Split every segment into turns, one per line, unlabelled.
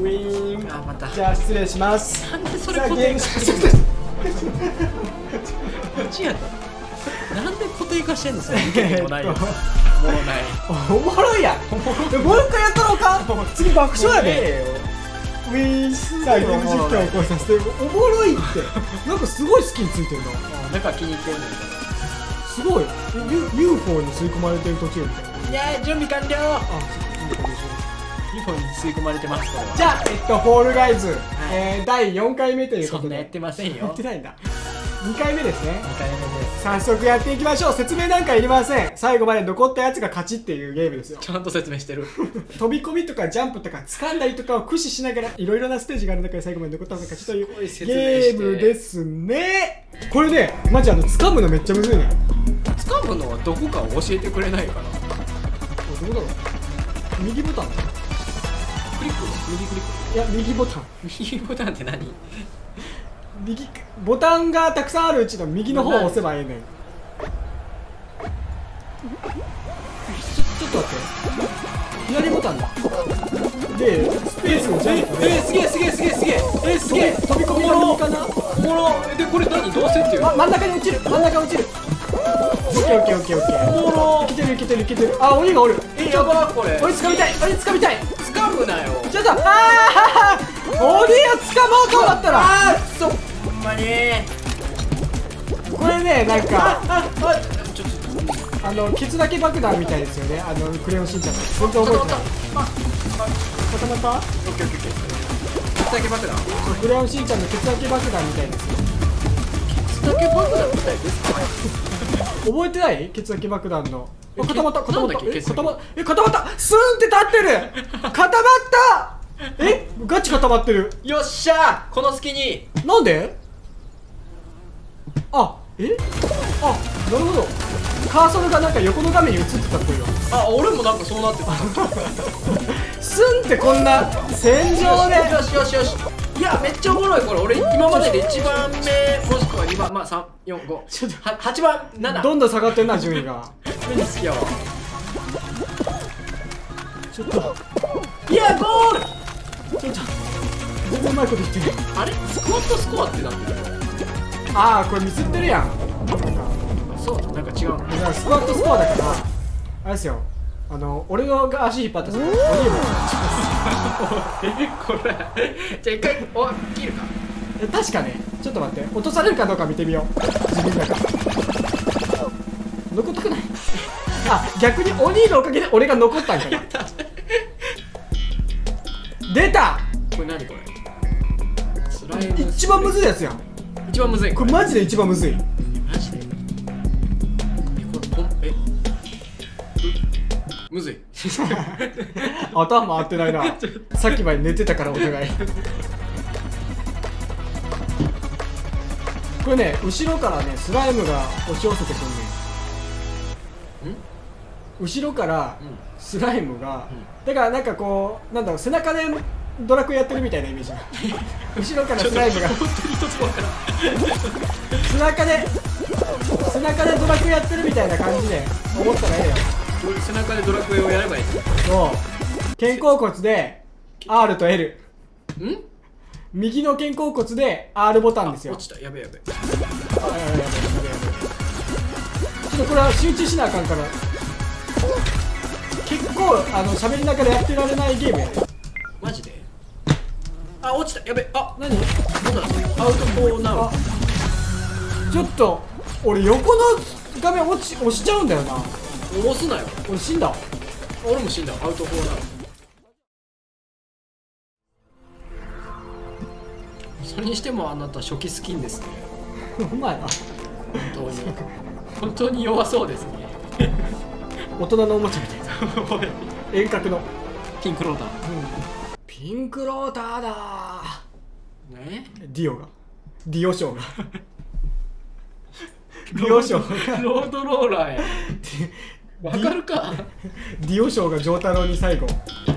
ウィーン
あまた。
じゃあ失礼します。
なんでそれ固定化してんの？違うなんで固定化してんの？それ受けてもないよ
えっと。
おもろない。
おもろいやもう一回やったろうか次爆笑やで。
で
ウィーンさあゲーム実況をこうさせて。おもろいって。なんかすごい好きについてるの？
なんか気に入ってんねん
すごい。UFO に吸い込まれてる途中みたいな。い
や準備完了。
あそっかいいことでしょ
UFO に吸い込まれてますこれは
じゃあ、えっと、フォールガイズ、えー、第4回目ということで。
そんなやってませんよ
やってないんだ。2回目ですね。
2回目です
早速やっていきましょう。説明なんかいりません。最後まで残ったやつが勝ちっていうゲームですよ。
ちゃんと説明してる
飛び込みとかジャンプとか掴んだりとかを駆使しながらいろいろなステージがある中で最後まで残ったのが勝ちというゲームですね。これね、マジあの、掴むのめっちゃむずいね。
掴むのはどこかを教えてくれないかな
どこだろう？右ボタン
クリック。右クリッ
いや、右ボタン。
ク右ボタンって何？
右ボタンがたくさんあるうちの右の方を押せばいいねん。ちょちょっと待って。左ボタンだでスペースのジャンプで
えすげえすげえすげえすげえ。えすげえ。
飛び込みの右かな？
おもろ。えでこれ何？どうせっていう。の
あ真ん中に落ちる。真ん中に落ちる。オッケーオッケーオッケーオッケー。
おもろ。
いけてるいけてるいけてる。あ鬼がおる。
えやばこれ。
鬼掴みたい。鬼掴みたい。
掴むなよ。
ちょっとああ鬼を掴もうと思ったら。
あーそほんまに。
これねなんか
あ
のケツだけ爆弾みたいですよね。あのクレヨンしんちゃんの。全然覚えてない。
あ
固まった
オッケーオッケーオッケーケツだけ爆弾。
クレヨンしんちゃんのケツだけ爆弾みたいですよ。
ケツだけ爆弾みたいですか？
覚えてない？ケツだけ爆弾の固まった固まった。え固まえ固まった。スーンって立ってる。固まった。えガチ固まってる。
よっしゃ。この隙に。
なんで？あえ？あなるほど。カーソルがなんか横の画面に映ってたっぽいわ
あ俺もなんかそうなってた。
スンってこんな。戦場で。
よしよしよしいやめっちゃおもろいこれ。俺今までで1番目もしくは2番まあ345
ちょっと
は8番7
どんどん下がってんな順位が。
目に好きやわ。
ちょっと。
いやゴール！
ちょっと。全然うまいこと言ってない。
あれ？スクワットスコアってなってる
ああこれミスってるやん。
そうなんか違う
スクワットスコアだからあれですよあの俺のが足引っ張ったそのオリー
これじゃあ一回お切るか。
確かね。ちょっと待って。落とされるかどうか見てみよう。自分だから残ったくないあ逆にオニーのおかげで俺が残ったんかな。出た。
これ何これ？スライム
一番むずいやつやん。
一番むずい。
これマジで一番むずい 頭回ってないな。さっきまで寝てたからお互い。これね後ろからねスライムが押し寄せてくんねん。後ろから
うん。
スライムが、だからなんかこうなんだろう背中でドラクエやってるみたいなイメージ後ろからスライムが。
本当に一つもわからん
背中で背中でドラクエやってるみたいな感じで思ったらええよ。
俺背中でドラクエをやればいい
そう。肩甲骨で R と L
のん？
右の肩甲骨で R ボタンですよ。
落ちた。やべやべ
あやばいやばいやばいやばいちょっとこれは集中しなあかんから。結構あの喋りながらやってられないゲームやで。
マジで？あ落ちた。やべあ
何？
なんだアウトフォーナウ
あちょっと俺横の画面落ち押しちゃうんだよな
押すなよ。
俺死んだ。
俺も死んだ。アウトフォーナウそれにしてもあなた初期スキンですね。
うまいな
本当に。本当に弱そうですね。
大人のおもちゃみたいな。遠隔の、
ピンクローダー。
ピンクローターだ。
ね？
ディオが。ディオショーが。ディオショーが。
ロードローラーや わかるか。
ディオショーが丈太郎に最後。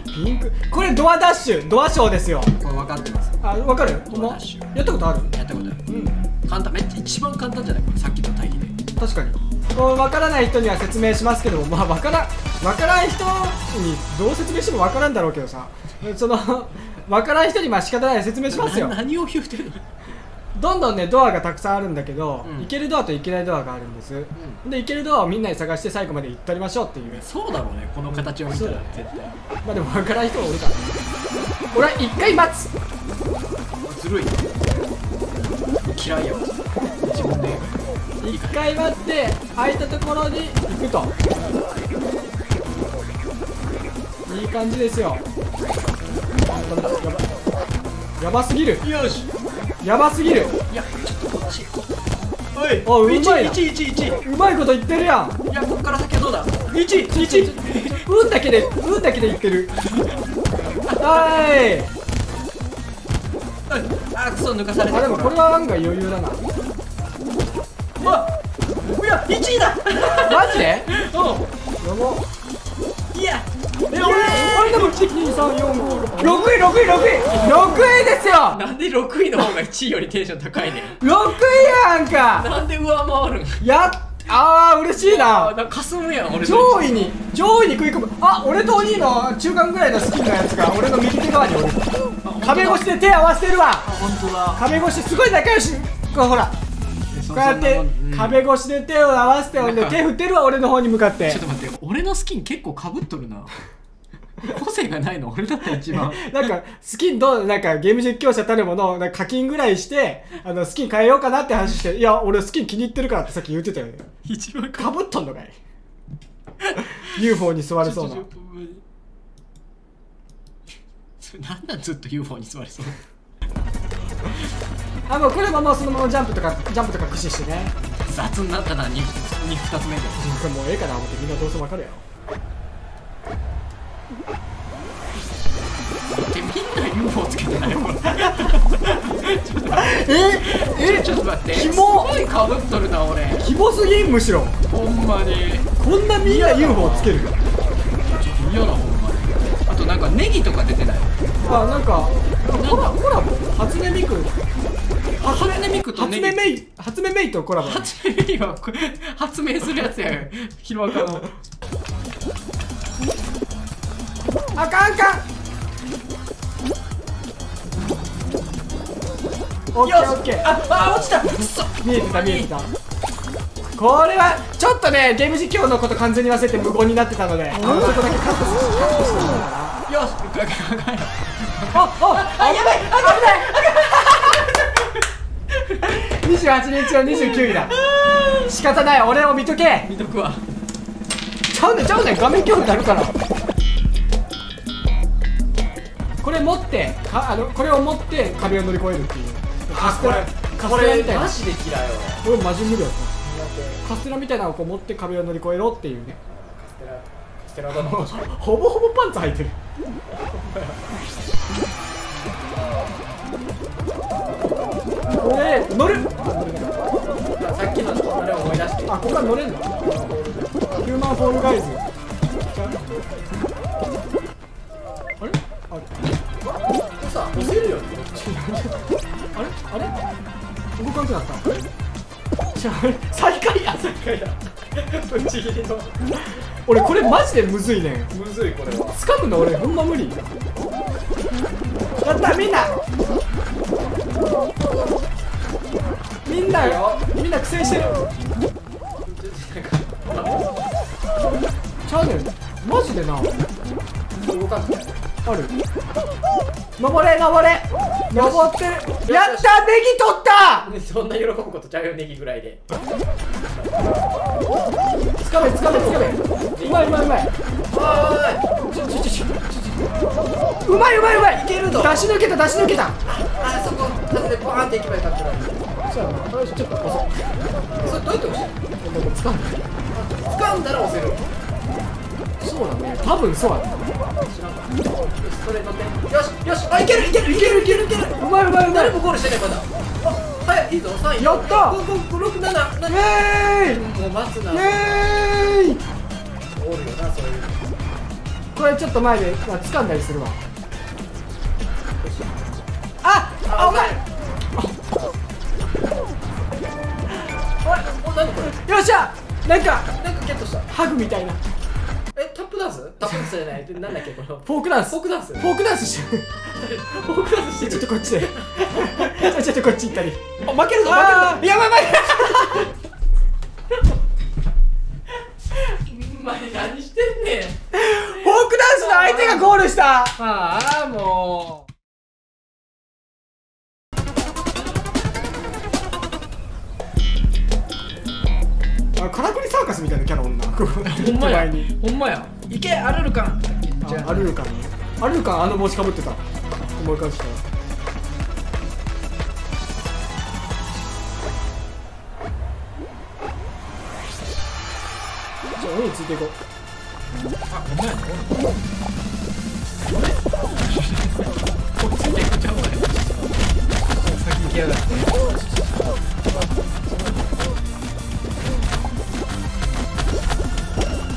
ピンク。これドアダッシュ。ドアショーですよ。
これ分かってます。
あわかる？
ドアダッシュ。
やったことある？
やったことある。
うん。
簡単。めっちゃ一番簡単じゃない？これさっきの対比で
確かに。こう分からない人には説明しますけども。まあ分から分からん人にどう説明しても分からんだろうけどさ。その 分からん人にまあ仕方ない説明しますよ。
な何を言うてるの？
どんどんねドアがたくさんあるんだけど、
うん。
行けるドアと行けないドアがあるんです、で行けるドアをみんなで探して最後まで行ってりましょうっていう。
そうだろうねこの形を見たら
そう。だね
絶対。
まあでも分からん人はおるから。ね俺は一回待つ
ずるい。嫌いやわ。自分で。
一回待って空いたところに行くと。いい感じですよ。やばすぎる。
よし
やばすぎる。
いやちょっと待っておい
おうまいな。
111
うまいこと言ってるやん。
いやこっから先はどうだ？1
ちょちょちょ運だけで運だけで言ってる。はい。
あクソ抜かされた
あでもこれは案外余裕だな。
うわいや1位だ。
マジで？
う
やば。
んいや
え俺俺でも1 2 3 4 5 6 6位6位6位6位ですよ。
なんで6位の方が1位よりテンション高いねん。
6位やんか。
なんで上回るん？
やっあー嬉しい
あ
な
かかすむやん俺
上位に上位に食い込む。あ俺とお兄の中間ぐらいのスキンのやつが俺の右手側におる。壁越しで手合わせてるわ。
あ本当だ。
壁越しすごい仲良し。ほら。こうやって壁越しで手を合わせてほんで 手振ってるわ俺の方に向かって。
ちょっと待って俺のスキン結構かぶっとるな 個性がないの？俺だったら一番。
なんかスキンどうなんかゲーム実況者たるものなんか課金ぐらいしてあのスキン変えようかなって話していや俺スキン気に入ってるからってさっき言ってたよね。
一番
かぶっとんのかい？UFO に座れそうな。
ちょちょちょそれなんずっと UFO に座りそう。
あもうこれももうそのままジャンプとかジャンプとか駆使してね。
雑になったな 2, 2, 2つ目で。
もうええかな思って。みんなどうせわかるやろ。
でみんな UFO つけてないもん
ええ
ちょっと待って。
キモ
すごいかぶっとるな俺
キモすぎんむしろ。
ほんまに。
こんなみんな UFO つける。
嫌だほんまに。あとなんかネギとか出てない？
あなんかコラコラボ？初音ミク？
初音ミクと
初
ネギ。
音メイ初音メイとコラボ。
初音ミクはこれ発明するやつやヒロアカの
あかんあかん。オッケーオッケー。
ああ落ちた。くそ
見えてた見えてた。これはちょっとねゲーム実況のこと完全に忘れて無言になってたのであのそこだけカットしカットしてもらおうかな
よし。
あああやばい。危ない。28日の29位だ。仕方ない。俺を見とけ。
見とくわ。
ちゃうねんちゃうねん。画面共有になるから持ってかあのこれを持って壁を乗り越えるっていう。カステラ。カステラみたいな。
ジで嫌い
これマジ無理だったカステラみたいなのをこう持って壁を乗り越えろっていうね。
カステラ。だな
ほぼほぼパンツ履いてる。これ乗る。
さっきのあれを思い出して。
あここから乗れんの？ヒューマンフォールガイズ。あれ？あ
さ。見せるよ
あれ？あれ？動かなくなった？じゃああれ最下位や。最下位だ
ぶち切りの
俺これマジでむずいね。ん
むずいこれは
掴むの俺ほんま無理やったみんな。みんな。みんな苦戦してる。ちゃうね。んマジでな。
動かす
ある。登れ登れ。登ってる。やったネギ取った。
そんな喜ぶことちゃうよネギぐらいで。
つかめつかめつかめ。うまいうまいうまい。
は
ちょちょちょちょうまいうまいうまい
いけるぞ
出し抜けた出し抜けた
あそこ数でバーンっていけばよかった
そうやなちょっと遅っ
それどうやって押して
でも掴んだ
掴んだら押せる
そうだね多分そうや。な
知らん。かよしそれ乗ってよしよし。あいけるいけるいけるいけるいける。
うまいうまいうまい
誰もゴールしてないまだ。あ早いいいぞ3位
やった
！567
イエーイ！
もう待つな。
イエーイ！
おるよなそういう。
これちょっと前であ掴んだりするわ。ああお前
あれ？お何これ？
よっしゃ！なんか
なんかゲットした。
ハグみたいな
えタップダンス？タップダンスじゃない。なんだっけこの？
フォークダンス。
フォークダンス？
フォークダンスしてる
フォークダンスしてる。
ちょっとこっちで。ちょっとこっち行ったり。
あ負けるぞ負
あーやばいやばい。
けるぞお前何してんねん。
フォークダンスの相手がゴールした。
ああも
みたいなキャラおんな。ほ
んまや。
に。
ほんまや。いけアルルカンじゃ
あアルルカンアルルカンあの帽子かぶってた。思い返した。らじゃあ鬼についていこう。
あほんまやね。こっちでちゃうわよ先行きやがって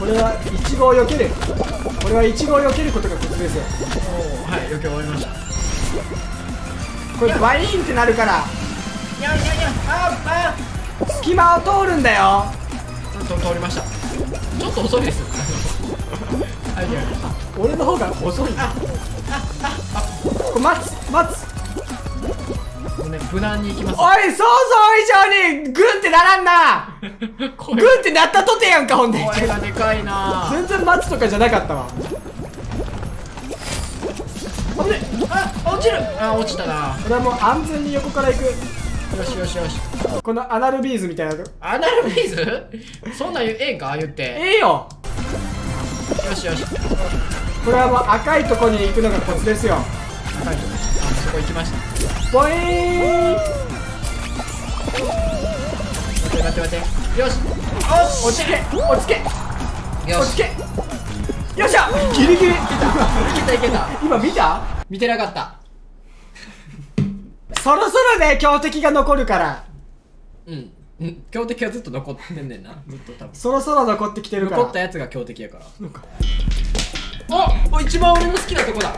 これはイチゴを避ける。これはイチゴを避けることがコツですよ。
おーはい余計終わりました。
これバイーンってなるから。
いやいやいやああ
隙間を通るんだよ。
と通りました。ちょっと遅いです。
俺の方が遅い。なこれ待つ待つ。
あもうね無難に行きます。
おい想像以上にグンってならんな。
声
グンってなったとてやんかほんで。
声がでかいな。
全然待つとかじゃなかったわ。
あぶねあ落ちる。あ落ちたな。
俺はもう安全に横から行く。
よしよしよし。
このアナルビーズみたいなよ
アナルビーズ？そんなんええんか？言って。
ええよ。
よしよし。
これはもう赤いとこに行くのがコツですよ。
高いとこ。あそこ行きました。
ボイーン。
待って待って待って。よし。
落ちけ落ちけ
よし。
落ちけよっしゃ。ギリギリ。
いけたいけた。
今見た？
見てなかった。
そろそろね強敵が残るから。
うん。うん。強敵はずっと残ってんねんな。ずっと多分。
そろそろ残ってきてるから。
残ったやつが強敵やから。あお一番俺の好きなとこだ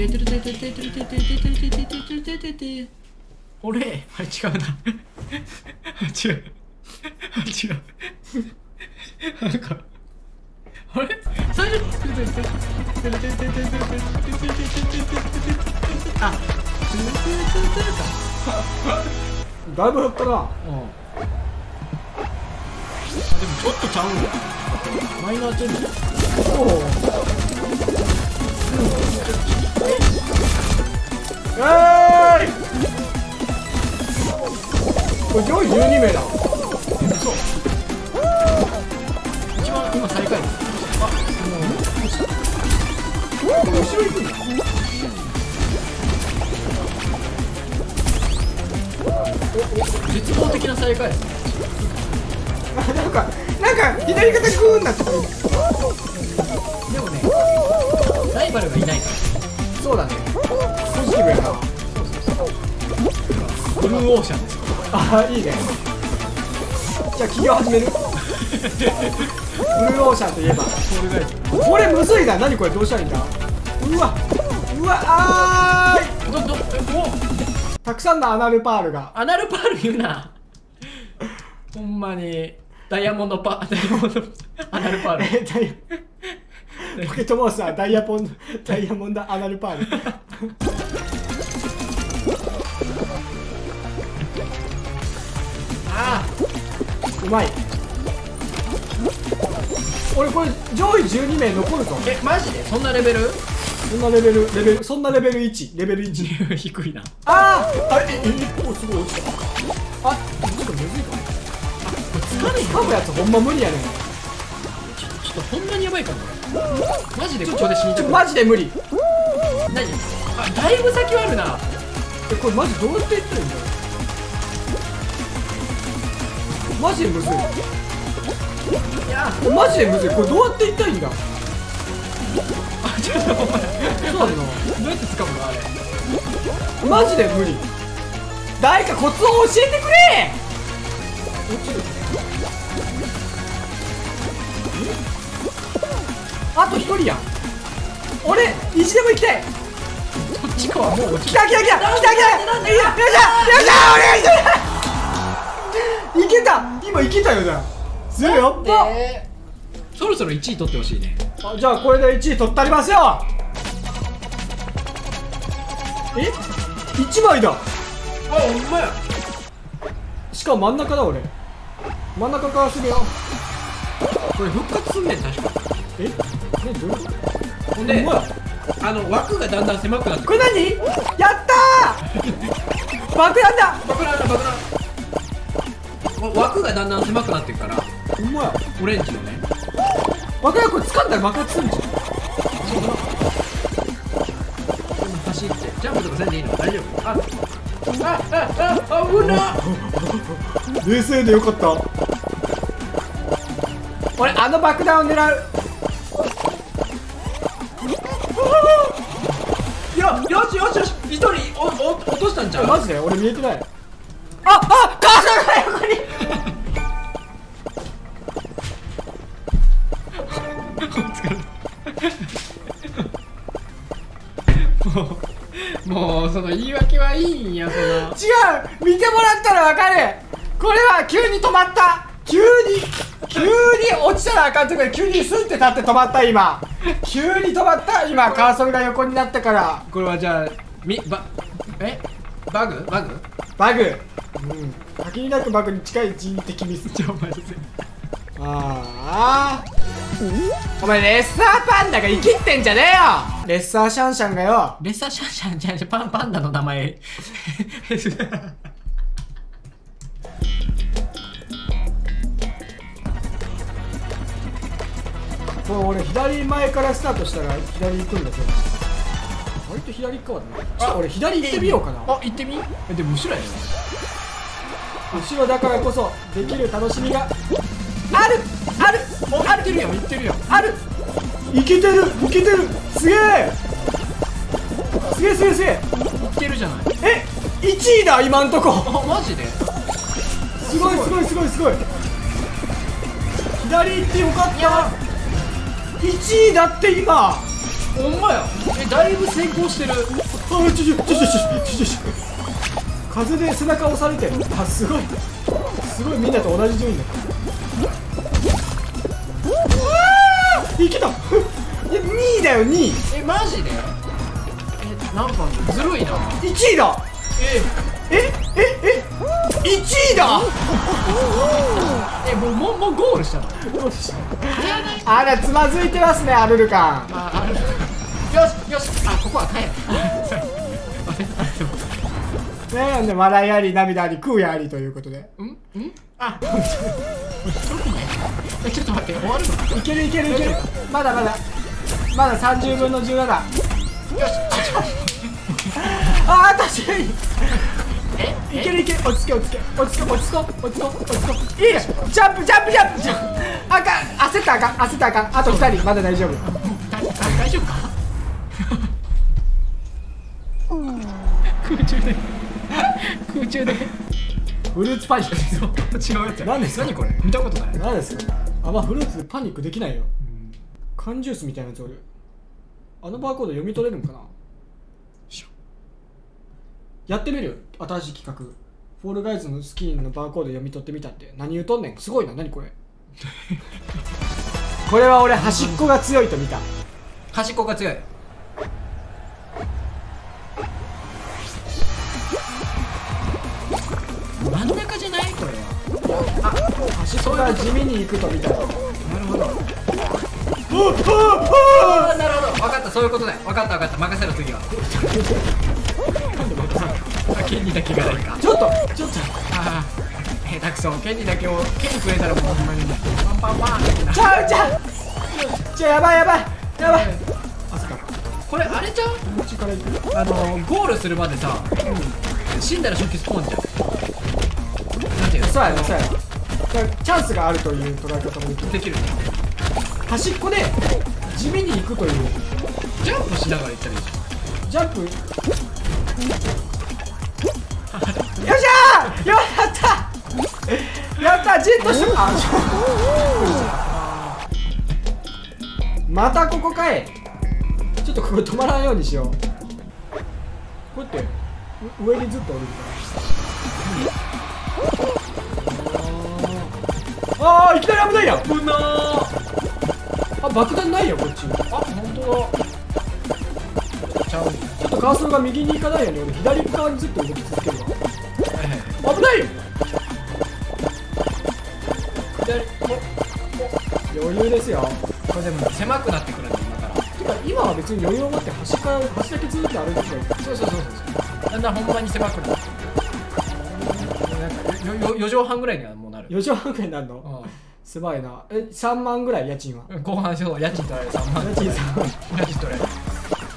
ててるててててててててててててて俺あれ違うな違う違うなんかあれ最初あ
だいぶ減ったな
うんあでもちょっとちゃうんだマイナーチェンジ
おおーい。これ上位12名だ。
そう一番今最下位。です
後ろ行くんだ
絶望的な最下位。
なんかなんか左肩グーンなってくる。
でもねライバルがいないか
そうだね。ポジティブやな
らブルーオーシャンです
あいいね。じゃあ起業始める？ブルーオーシャンといえば。これむずいな。何これ？どうしたらいいんだ？うわうわあーい。
どど
たくさんのアナルパールが。
アナルパール言うな。ほんまに。ダイヤモンドパダイヤモンドアナルパール
ポケットモンスターダイヤポンダイヤモンドアナルパール。
あ
うまい。俺これ上位12名残るぞ。
ーえマジで？そんなレベル？
そんなレベルレベルそんなレベル1レベル1
低いな。
あーあええおすごい落ちた。あちょっとむずいかも。
疲れへん。
掴むやつほんま無理やねん。
ちょっとほんまにやばいかもマジでここで死にた。く
マジで無理。
何？あだいぶ先はあるな。
えこれマジどうやっていったらいいんだよ。マジでむずい。
いや
マジでむずい。これどうやっていったらいいんだ？
あちょっとお前。
そうだな
どうやって掴むのあれ？
マジで無理。誰かコツを教えてくれ。落ちるあと一人や。ん俺意地でも行きたい。
こっちか。はもう
来た来た来た来た。来たよっしゃよっしゃお願いします。いけた。今いけたよじゃんすごいやっば
えーそろそろ1位取ってほしいね。
あじゃあこれで1位取ったりますよ。え？1枚だ。
あほんまや。
しかも真ん中だ俺。真ん中からするよ。
これ復活すんねん確か
え？ねどういうこと？
ほんであの枠がだんだん狭くなってくる。
これ何？やったー！爆弾だ！
爆弾だ爆弾。わ枠がだんだん狭くなってるから。
ほんまや
オレンジのね。
爆弾これ掴んだら爆発するんじゃん。
走って。ジャンプとかせんでいいの？大丈夫？ああああ危な
冷静でよかった。俺あの爆弾を狙う
よしよしよし一人おお落としたんちゃう？
マジで？俺見えてない。ああカーソルが横に。
もうその言い訳はいいんやその。
違う！見てもらったらわかる。これは急に止まった。急に急に落ちたらあかんとこで急にスンって立って止まった今。急に止まった？今カーソルが横になったから。
これはじゃあみばえ？バグ？バグ？
バグ。うん。限りなくバグに近い人的ミス。
じゃあお前
ああお前レッサーパンダが生きってんじゃねえよ。レッサーシャンシャンがよ。
レッサーシャンシャンじゃあパンパンダの名前
俺左前からスタートしたら左行くんだけど割と左側だね。ちょっと俺左行ってみようかな。
あ行ってみ？えでも後ろやよ
後ろだからこそできる楽しみが。ある！ある！ある
行ってる！やん行ってるやん
ある！いけてる！いけてる！すげえ！すげえすげえすげえ。
行ってるじゃない。
え？1位だ今んとこ。
あマジで？す
ごいすごいすごいすごい。左行ってよかった1位だって今。
ほんまや。えだいぶ先行してる。
あちょちょちょちょちょちょ風で背中押されて。あすごい。すごいみんなと同じ順位だうわいけた。いや2位だよ2位
えマジで？えなんかずるいな。
1位だ。
え。
ええええ1位だ。
えもうもうゴールしたの？ゴールした。
あらつまずいてますねアルルカン。
ああるよしよしあここは帰る
ねなんで笑いあり涙あり空也ありということで。
うん？うん？あちょっと待ってえちょっと待って終わるの？
いけるいけるいける。まだまだ。まだ30分の17
よし
ああ確かに
え
いけるいける。落ち着け落ち着け。落ち着け落ち着こう落ち着こう落ち着こう。いいね。ジャンプジャンプジャンプ。ジャンプあかん。焦ったらあかん。焦ったらあかん。あと2人。まだ大丈夫。
大丈夫か？空中で。空中で。
フルーツパニック。
違うやつや。
何ですか？
何これ？見たことない。
何ですか？あまあフルーツでパニックできないよ。缶ジュースみたいなやつ俺あのバーコード読み取れるんかな？やってみるよ新しい企画。フォールガイズのスキンのバーコード読み取ってみたって。何言うとんねん。すごいな。何これ。これは俺端っこが強いと見た。
端っこが強い。真ん中じゃないこれは。
端っこが地味に行くと見た。
なるほど。
あ
あなるほど。分かった。そういうことだよ。分かった分かった。任せろ次は あケンにだけがないか
ちょっとちょっと
ああ下手くそケンにだけをケンにくれたらもうほんまにパンパンパンってな
ちゃうちゃうちゃやばいやばいやばいあそっか
これあれちゃう
こっちから行く
あのゴールするまでさ、うん死んだら初期スポーンじゃんなんていうの
そうやなそうやなチャンスがあるという捉え方もできる
できる
端っこで地味に行くという
ジャンプしながら行ったらいいじゃん
ジャンプー。やったやったじっとしてあまたここかい。ちょっとこれ止まらんようにしよう。こうやってう上にずっと降りるかああいきなり危ないやん。
危なー。
あ爆弾ないよこっち。
あ本当だ。ちゃう
ちょっとカーソルが右に行かないように俺左側にずっと動き続ける危ない！余裕ですよ。
これでも狭くなってくるんだ今から。
てか今は別に余裕を持って端から端だけずっと歩いてる。
そうそうそうそう。だんだんほんまに狭くなってなんかよよ4畳半ぐらいにはもうなる。
4畳半くらいになるの？すごいな。え3万ぐらい家賃は？
うん後半そう家賃取られる。3万。
家賃さ
家賃取られる。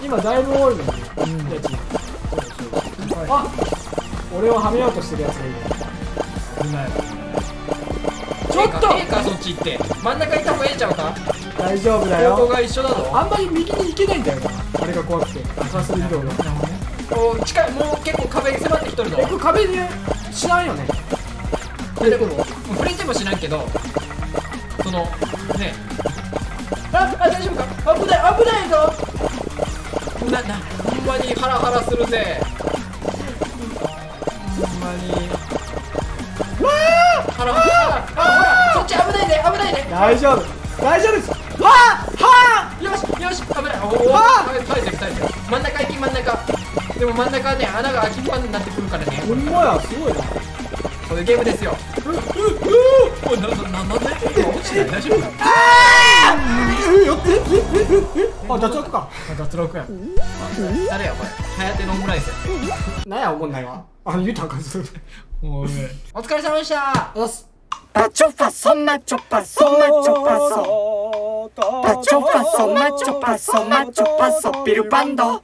今だいぶ多いのに、
うん。
家賃。
はい
あ俺をはめようとしてるやつがいる。
危ない
ちょっと！
ええかそっち行って。真ん中行った方がええちゃうか？
大丈夫だ
方向
よ
が一緒だぞ。
あんまり右に行けないんだよ。なあれが怖くて。カーソル移動が
お近い。もう結構壁迫ってきとるぞ。
えこれ壁にしないよね。
えでも触れてもしないけどそのね。ああ大丈夫か？危ない危ないぞ。ななほんまにハラハラするぜに。わああほらそっち危ないね危ないね
大丈夫。大丈夫です。はあは
よしよし危ない。おお
あ
耐えてる耐えてる。真ん中行き真ん中。でも真ん中はね穴が開きっぱになってくるからね。
あほんまやすごいな。
そういうゲームですよ。うううおなななんで？今落ちない大丈夫
えよえええええあ、脱落か。
脱落や。誰や、これ。はやてのオムライスや。
何や、怒んないわ。あ、言たか
お疲れ様でした。
おっ。
パチョパ、そんなチョパ、ソ、マチ
ョパ、ソ。パチョパ、そんチョパ、そんチョパ、そ。ビルバンド。